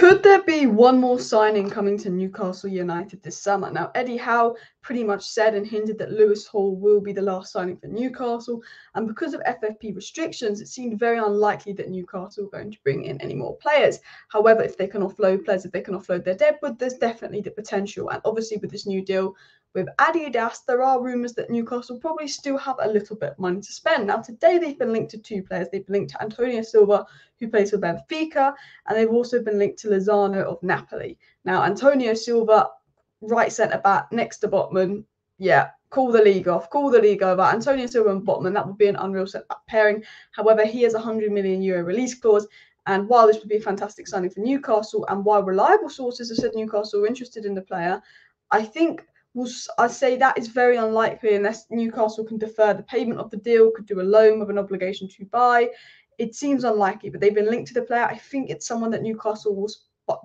Could there be one more signing coming to Newcastle United this summer? Now, Eddie Howe pretty much said and hinted that Lewis Hall will be the last signing for Newcastle. And because of FFP restrictions, it seemed very unlikely that Newcastle were going to bring in any more players. However, if they can offload players, if they can offload their deadwood, there's definitely the potential. And obviously, with this new deal, with Adidas, there are rumours that Newcastle probably still have a little bit of money to spend. Now, today they've been linked to two players. They've been linked to Antonio Silva, who plays for Benfica, and they've also been linked to Lozano of Napoli. Now, Antonio Silva, right centre back, next to Botman. Yeah, call the league off. Call the league over. Antonio Silva and Botman, that would be an unreal back pairing. However, he has a 100 million euro release clause. And while this would be a fantastic signing for Newcastle, and while reliable sources have said Newcastle are interested in the player, I think will I say that is very unlikely unless Newcastle can defer the payment of the deal, could do a loan with an obligation to buy. It seems unlikely, but they've been linked to the player. I think it's someone that Newcastle will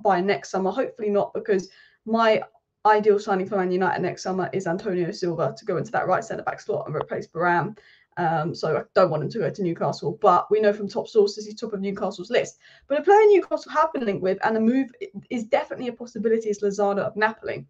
buy next summer. Hopefully not, because my ideal signing for Man United next summer is Antonio Silva to go into that right centre back slot and replace Varane. Um, so I don't want him to go to Newcastle, but we know from top sources he's top of Newcastle's list. But a player Newcastle have been linked with, and a move is definitely a possibility, is Lozano of Napoli.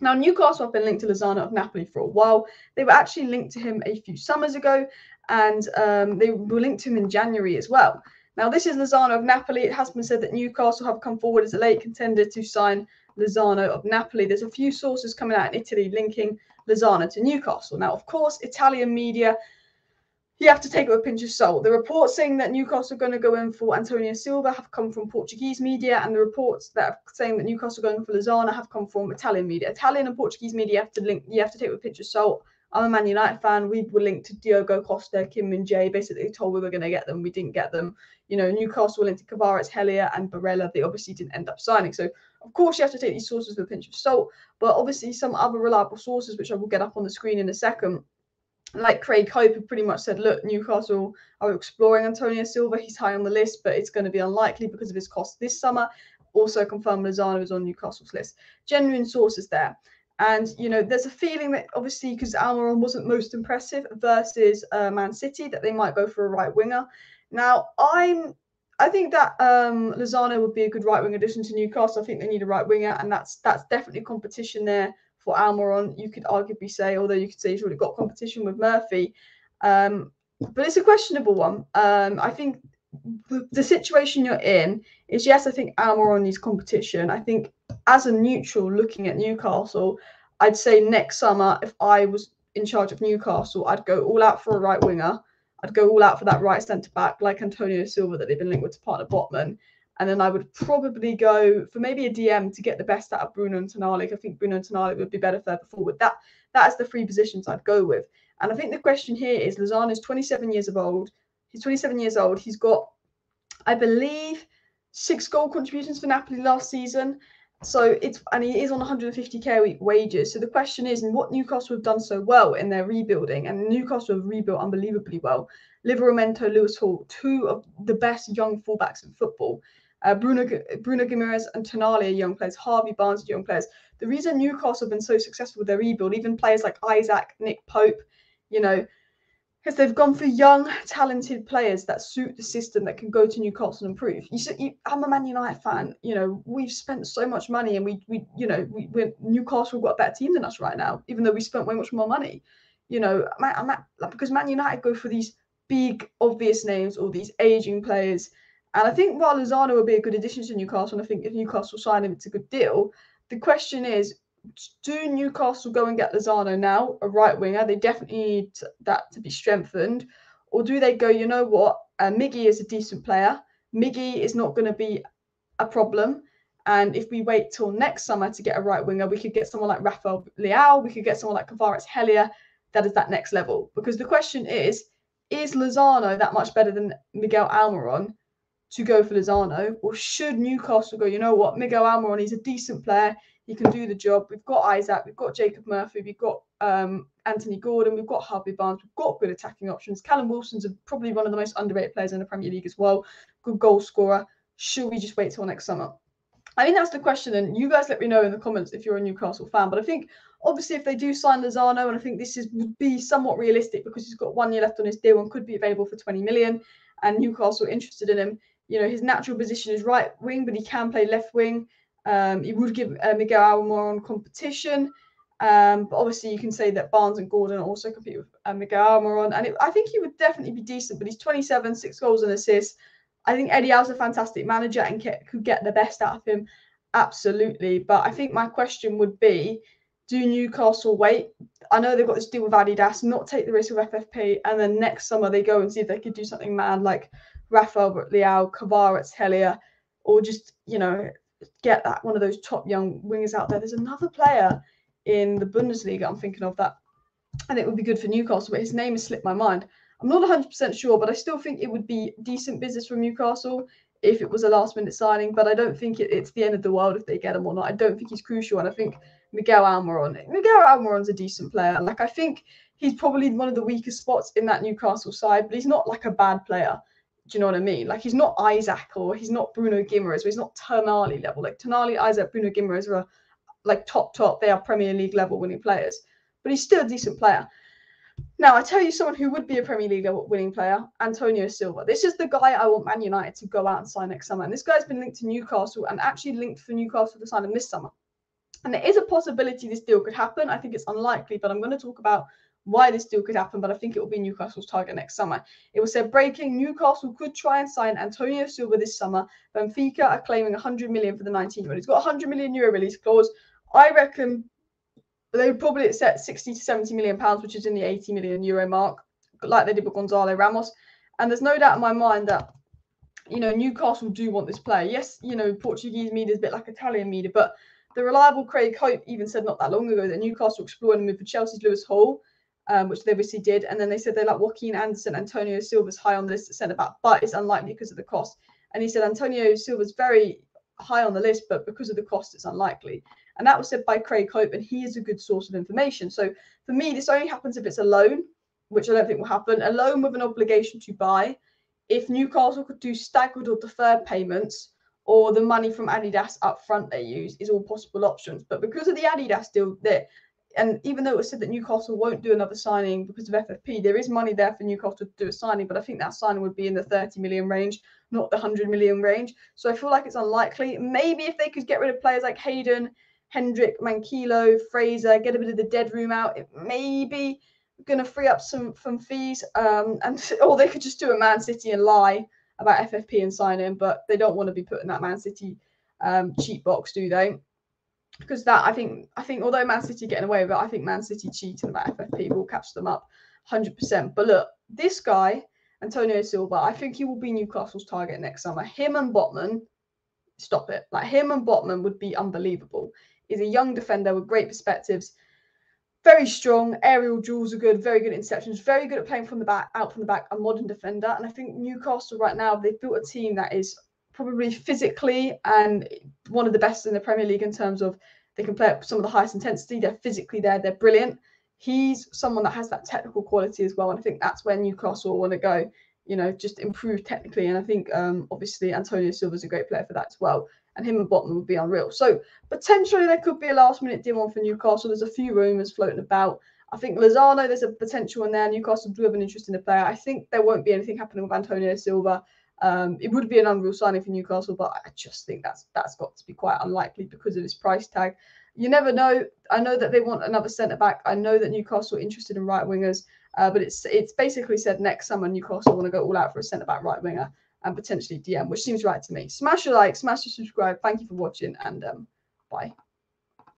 Now, Newcastle have been linked to Lozano of Napoli for a while. They were actually linked to him a few summers ago, and um, they were linked to him in January as well. Now, this is Lozano of Napoli. It has been said that Newcastle have come forward as a late contender to sign Lozano of Napoli. There's a few sources coming out in Italy linking Lozano to Newcastle. Now, of course, Italian media you have to take it with a pinch of salt. The reports saying that Newcastle are going to go in for Antonio Silva have come from Portuguese media, and the reports that are saying that Newcastle are going for Lozano have come from Italian media. Italian and Portuguese media have to link. You have to take it with a pinch of salt. I'm a Man United fan. We were linked to Diogo Costa, Kim Min-jae. Basically, told we were going to get them. We didn't get them. You know, Newcastle were linked to Kvaratskhelia and Barella. They obviously didn't end up signing. So, of course, you have to take these sources with a pinch of salt. But obviously, some other reliable sources, which I will get up on the screen in a second, like Craig Hope had pretty much said, look, Newcastle are exploring Antonio Silva. He's high on the list, but it's going to be unlikely because of his cost this summer. Also confirmed Lozano is on Newcastle's list. Genuine sources there. And, you know, there's a feeling that obviously because Almiron wasn't most impressive versus uh, Man City, that they might go for a right winger. Now, I'm I think that um, Lozano would be a good right wing addition to Newcastle. I think they need a right winger, and that's that's definitely competition there for Almiron, you could arguably say, although you could say he's already got competition with Murphy, um, but it's a questionable one. Um, I think the, the, situation you're in is yes, I think Almiron needs competition. I think as a neutral looking at Newcastle, I'd say next summer, if I was in charge of Newcastle, I'd go all out for a right winger. I'd go all out for that right centre back like Antonio Silva that they've been linked with to partner Botman. And then I would probably go for maybe a DM to get the best out of Bruno and Tonali. I think Bruno and Tonali would be better further forward. That that's the three positions I'd go with. And I think the question here is Lozano is 27 years of old. He's 27 years old. He's got, I believe, six goal contributions for Napoli last season. So it's and he is on 150k wages. So the question is, and what Newcastle have done so well in their rebuilding, and Newcastle have rebuilt unbelievably well. Livramento, Lewis Hall, two of the best young fullbacks in football. Uh, Bruno Bruno Guimaraes and Tonali are young players. Harvey Barnes are young players. The reason Newcastle have been so successful with their rebuild, even players like Isak, Nick Pope, you know, because they've gone for young, talented players that suit the system that can go to Newcastle and improve. You said, you, I'm a Man United fan. You know, we've spent so much money, and we, we, you know, we, we're Newcastle got a better team than us right now, even though we spent way much more money. You know, I'm, I'm at, because Man United go for these big, obvious names or these aging players and I think while Lozano would be a good addition to Newcastle, and I think if Newcastle sign him, it's a good deal. The question is, do Newcastle go and get Lozano now, a right winger? They definitely need that to be strengthened. Or do they go, you know what, uh, Miggy is a decent player. Miggy is not going to be a problem. And if we wait till next summer to get a right winger, we could get someone like Rafael Leao, we could get someone like Kvaratskhelia. That is that next level. Because the question is, is Lozano that much better than Miguel Almiron? To go for Lozano, or should Newcastle go? You know what, Miguel Almiron, he's a decent player. He can do the job. We've got Isak, we've got Jacob Murphy, we've got um, Anthony Gordon, we've got Harvey Barnes, we've got good attacking options. Callum Wilson's probably one of the most underrated players in the Premier League as well. Good goal scorer. Should we just wait till next summer? I mean, that's the question, and you guys let me know in the comments if you're a Newcastle fan. But I think obviously if they do sign Lozano, and I think this is would be somewhat realistic because he's got one year left on his deal and could be available for 20 million, and Newcastle interested in him You know, his natural position is right wing, but he can play left wing. Um, he would give uh, Miguel Almiron competition. Um, but obviously, you can say that Barnes and Gordon also compete with uh, Miguel Almiron, and it, I think he would definitely be decent. But he's 27, six goals and assists. I think Eddie Howe's a fantastic manager and could get the best out of him, absolutely. But I think my question would be, do Newcastle wait? I know they've got this deal with Adidas, not take the risk of FFP, and then next summer they go and see if they could do something mad like Rafael Leao, Kvaratskhelia, or just you know get that one of those top young wingers out there. There's another player in the Bundesliga I'm thinking of that and it would be good for Newcastle, but his name has slipped my mind. I'm not 100% sure, but I still think it would be decent business from Newcastle if it was a last minute signing. But I don't think it, it's the end of the world if they get him or not. I don't think he's crucial. And I think Miguel Almiron, Miguel Almiron's a decent player. Like, I think he's probably one of the weakest spots in that Newcastle side, but he's not like a bad player. Do you know what I mean? Like, he's not Isak or he's not Bruno Guimaraes, or he's not Tonali level. Like, Tonali, Isak, Bruno Guimaraes are like top, top. They are Premier League level winning players, but he's still a decent player. Now, I tell you someone who would be a Premier League winning player, Antonio Silva. This is the guy I want Man United to go out and sign next summer. And this guy's been linked to Newcastle and actually linked for Newcastle to sign him this summer. And there is a possibility this deal could happen. I think it's unlikely, but I'm going to talk about why this deal could happen, but I think it will be Newcastle's target next summer. It was said breaking Newcastle could try and sign Antonio Silva this summer. Benfica are claiming 100 million for the 19 year old. He's got 100 million euro release clause. I reckon they would probably set 60 to 70 million pounds, which is in the 80 million euro mark, like they did with Gonçalo Ramos. And there's no doubt in my mind that you know Newcastle do want this player. Yes, you know Portuguese media is a bit like Italian media, but the reliable Craig Hope even said not that long ago that Newcastle exploring a move for Chelsea's Lewis Hall, um, which they obviously did, and then they said they like Joachim Andersen, Antonio Silva's high on the list at centre back, but it's unlikely because of the cost. And he said Antonio Silva's very high on the list, but because of the cost, it's unlikely. And that was said by Craig Hope, and he is a good source of information. So for me, this only happens if it's a loan, which I don't think will happen. A loan with an obligation to buy. If Newcastle could do staggered or deferred payments, or the money from Adidas up front they use, is all possible options. But because of the Adidas deal, there and even though it was said that Newcastle won't do another signing because of FFP, there is money there for Newcastle to do a signing, but I think that signing would be in the 30 million range, not the 100 million range. So I feel like it's unlikely. Maybe if they could get rid of players like Hayden Hendrick, Manquillo, Fraser, get a bit of the dead room out. It may be going to free up some from fees, um, and or they could just do a Man City and lie about FFP and signing, but they don't want to be put in that Man City um, cheat box, do they? Because that I think I think although Man City getting away with it, I think Man City cheating about FFP will catch them up 100%. But look, this guy Antonio Silva, I think he will be Newcastle's target next summer. Him and Botman, stop it. Like him and Botman would be unbelievable He's a young defender with great perspectives, very strong. Aerial duels are good, very good interceptions, very good at playing from the back, out from the back, a modern defender. And I think Newcastle right now, they've built a team that is probably physically and one of the best in the Premier League in terms of they can play at some of the highest intensity. They're physically there, they're brilliant. He's someone that has that technical quality as well. And I think that's where Newcastle want to go, you know, just improve technically. And I think um, obviously Antonio Silva is a great player for that as well and him and Botman would be unreal. So potentially there could be a last minute deal on for Newcastle. There's a few rumours floating about. I think Lozano, there's a potential in there. Newcastle do have an interest in the player. I think there won't be anything happening with Antonio Silva. Um, it would be an unreal signing for Newcastle, but I just think that's that's got to be quite unlikely because of his price tag. You never know. I know that they want another centre back. I know that Newcastle are interested in right wingers, uh, but it's it's basically said next summer Newcastle want to go all out for a centre back right winger and potentially DM, which seems right to me. Smash a like, smash a subscribe. Thank you for watching, and um, bye.